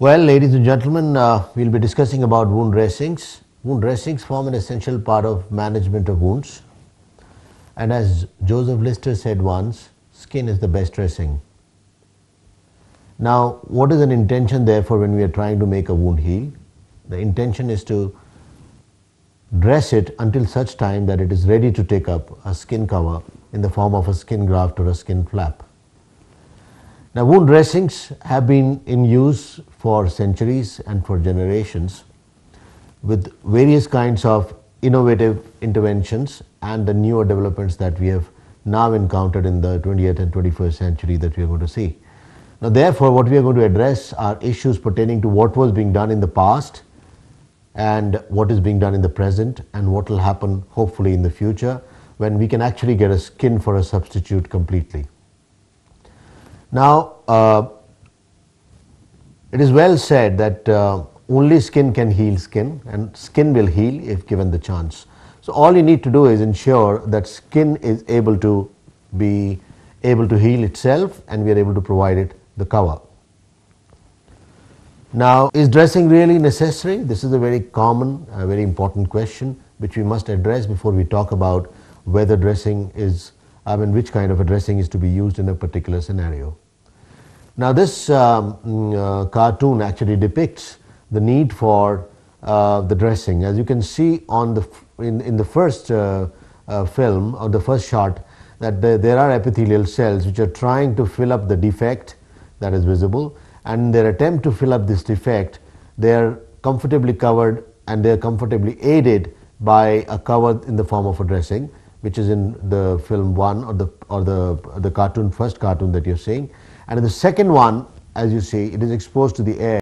Well, ladies and gentlemen, uh, we'll be discussing about wound dressings. Wound dressings form an essential part of management of wounds. And as Joseph Lister said once, skin is the best dressing. Now, what is an intention therefore when we are trying to make a wound heal? The intention is to dress it until such time that it is ready to take up a skin cover in the form of a skin graft or a skin flap. Now, wound dressings have been in use for centuries and for generations with various kinds of innovative interventions and the newer developments that we have now encountered in the 20th and 21st century that we are going to see. Now, therefore, what we are going to address are issues pertaining to what was being done in the past and what is being done in the present and what will happen hopefully in the future when we can actually get a skin for a substitute completely. Now, uh, it is well said that uh, only skin can heal skin, and skin will heal if given the chance. So, all you need to do is ensure that skin is able to be able to heal itself, and we are able to provide it the cover. Now, is dressing really necessary? This is a very common, a very important question which we must address before we talk about whether dressing is, I mean, which kind of a dressing is to be used in a particular scenario. Now, this um, mm, uh, cartoon actually depicts the need for uh, the dressing. As you can see on the in, in the first uh, uh, film or the first shot, that the, there are epithelial cells which are trying to fill up the defect that is visible, and in their attempt to fill up this defect, they are comfortably covered and they are comfortably aided by a cover in the form of a dressing, which is in the film one or the or the the cartoon first cartoon that you're seeing. And in the second one, as you see, it is exposed to the air.